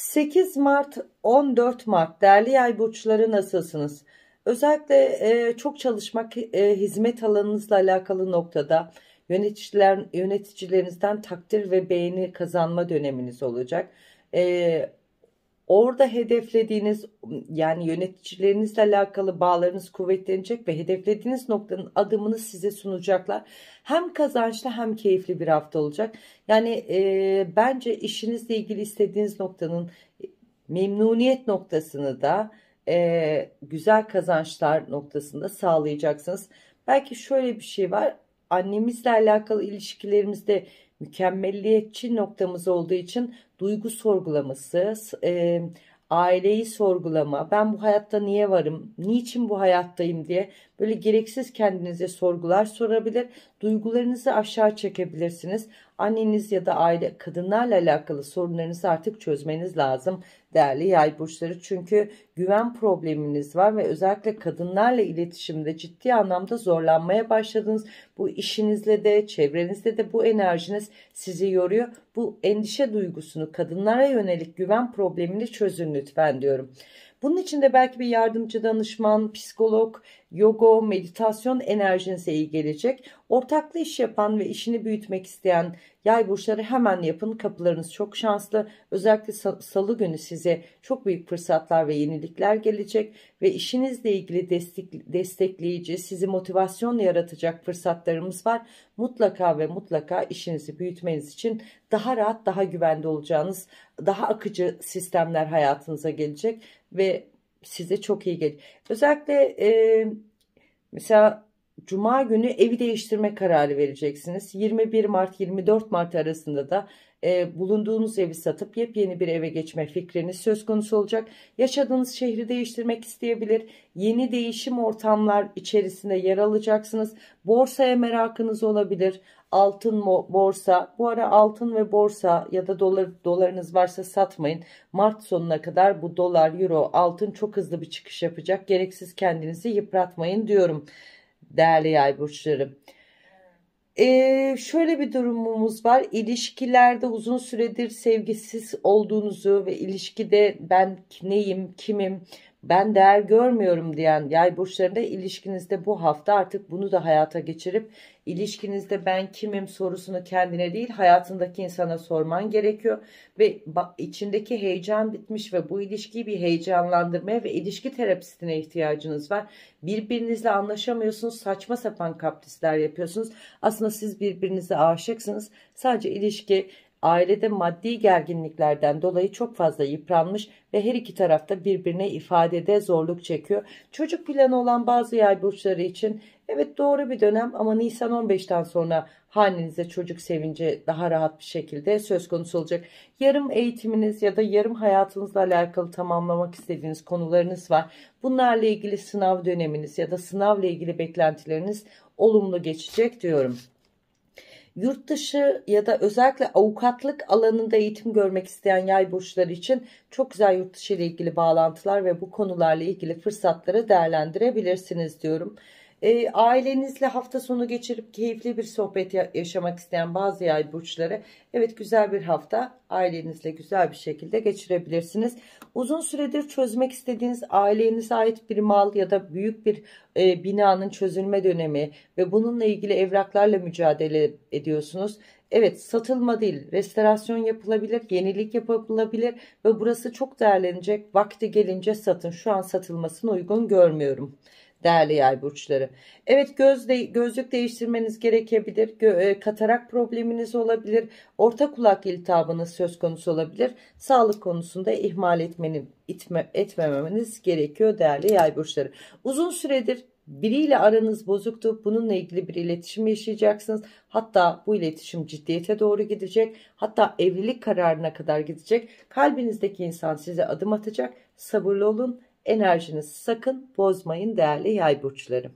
8 Mart 14 Mart değerli yay burçları nasılsınız? Özellikle e, çok çalışmak e, hizmet alanınızla alakalı noktada yöneticiler yöneticilerinizden takdir ve beğeni kazanma döneminiz olacak. E, orada hedeflediğiniz yani yöneticilerinizle alakalı bağlarınız kuvvetlenecek ve hedeflediğiniz noktanın adımını size sunacaklar. Hem kazançlı hem keyifli bir hafta olacak. Yani e, bence işinizle ilgili istediğiniz noktanın memnuniyet noktasını da e, güzel kazançlar noktasında sağlayacaksınız. Belki şöyle bir şey var. Annemizle alakalı ilişkilerimizde mükemmelliyetçi noktamız olduğu için duygu sorgulaması, e, aileyi sorgulama, ben bu hayatta niye varım, niçin bu hayattayım diye böyle gereksiz kendinize sorgular sorabilir, duygularınızı aşağı çekebilirsiniz. Anneniz ya da aile kadınlarla alakalı sorunlarınızı artık çözmeniz lazım değerli yay burçları. Çünkü güven probleminiz var ve özellikle kadınlarla iletişimde ciddi anlamda zorlanmaya başladınız. Bu işinizle de çevrenizde de bu enerjiniz sizi yoruyor. Bu endişe duygusunu kadınlara yönelik güven problemini çözün lütfen diyorum. Bunun için de belki bir yardımcı danışman, psikolog, yoga, meditasyon enerjinize iyi gelecek. Ortaklı iş yapan ve işini büyütmek isteyen yay burçları hemen yapın. Kapılarınız çok şanslı. Özellikle salı günü size çok büyük fırsatlar ve yenilikler gelecek ve işinizle ilgili destek, destekleyici, sizi motivasyon yaratacak fırsatlarımız var. Mutlaka ve mutlaka işinizi büyütmeniz için daha rahat, daha güvende olacağınız, daha akıcı sistemler hayatınıza gelecek ve size çok iyi gelir. Özellikle e, mesela Cuma günü evi değiştirme kararı vereceksiniz. 21 Mart 24 Mart arasında da e, bulunduğunuz evi satıp yepyeni bir eve geçme fikriniz söz konusu olacak. Yaşadığınız şehri değiştirmek isteyebilir. Yeni değişim ortamlar içerisinde yer alacaksınız. Borsaya merakınız olabilir. Altın borsa. Bu ara altın ve borsa ya da dolar dolarınız varsa satmayın. Mart sonuna kadar bu dolar, euro, altın çok hızlı bir çıkış yapacak. Gereksiz kendinizi yıpratmayın diyorum değerli yay burçları. Ee, şöyle bir durumumuz var. İlişkilerde uzun süredir sevgisiz olduğunuzu ve ilişkide ben neyim, kimim, ben değer görmüyorum diyen yay burçlarında ilişkinizde bu hafta artık bunu da hayata geçirip ilişkinizde ben kimim sorusunu kendine değil hayatındaki insana sorman gerekiyor ve içindeki heyecan bitmiş ve bu ilişkiyi bir heyecanlandırmaya ve ilişki terapistine ihtiyacınız var. Birbirinizle anlaşamıyorsunuz saçma sapan kaprisler yapıyorsunuz. Aslında siz birbirinize aşıksınız sadece ilişki ailede maddi gerginliklerden dolayı çok fazla yıpranmış ve her iki tarafta birbirine ifadede zorluk çekiyor. Çocuk planı olan bazı yay burçları için evet doğru bir dönem ama Nisan 15'ten sonra hanenize çocuk sevinci daha rahat bir şekilde söz konusu olacak. Yarım eğitiminiz ya da yarım hayatınızla alakalı tamamlamak istediğiniz konularınız var. Bunlarla ilgili sınav döneminiz ya da sınavla ilgili beklentileriniz olumlu geçecek diyorum yurt dışı ya da özellikle avukatlık alanında eğitim görmek isteyen yay burçları için çok güzel yurt dışı ile ilgili bağlantılar ve bu konularla ilgili fırsatları değerlendirebilirsiniz diyorum. E, ailenizle hafta sonu geçirip keyifli bir sohbet yaşamak isteyen bazı yay burçları evet güzel bir hafta ailenizle güzel bir şekilde geçirebilirsiniz. Uzun süredir çözmek istediğiniz ailenize ait bir mal ya da büyük bir e, binanın çözülme dönemi ve bununla ilgili evraklarla mücadele ediyorsunuz. Evet satılma değil restorasyon yapılabilir, yenilik yapılabilir ve burası çok değerlenecek. Vakti gelince satın. Şu an satılmasını uygun görmüyorum değerli yay burçları. Evet göz de, gözlük değiştirmeniz gerekebilir. Gö, e, katarak probleminiz olabilir. Orta kulak iltihabınız söz konusu olabilir. Sağlık konusunda ihmal etmeni, itme, etmemeniz gerekiyor değerli yay burçları. Uzun süredir biriyle aranız bozuktu. Bununla ilgili bir iletişim yaşayacaksınız. Hatta bu iletişim ciddiyete doğru gidecek. Hatta evlilik kararına kadar gidecek. Kalbinizdeki insan size adım atacak. Sabırlı olun enerjinizi sakın bozmayın değerli yay burçları.